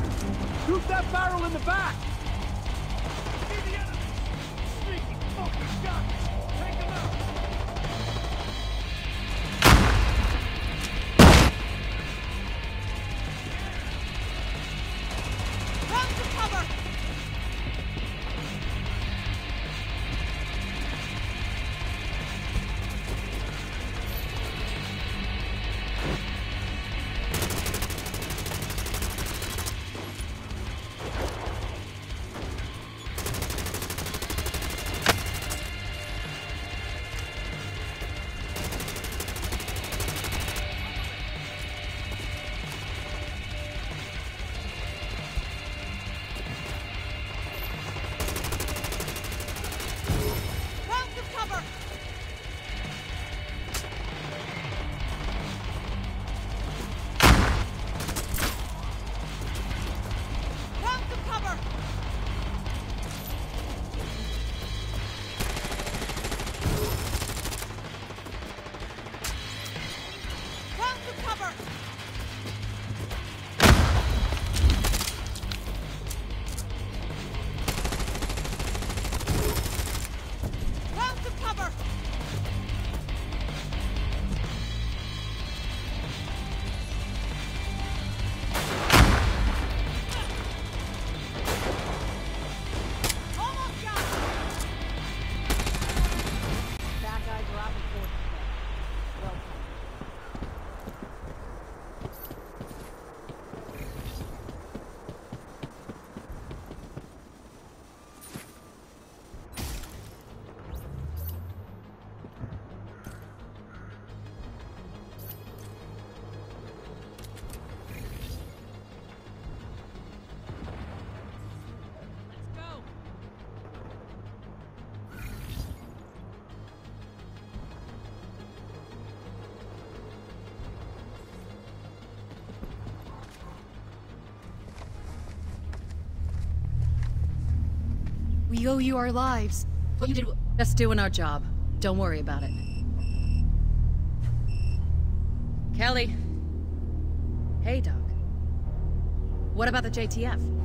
for the weak spot. Shoot that barrel in the back! See the enemy! Sneaky fucking guns! Take them out! Run to cover! We owe you our lives. What you did just doing our job. Don't worry about it. Kelly. Hey, Doc. What about the JTF?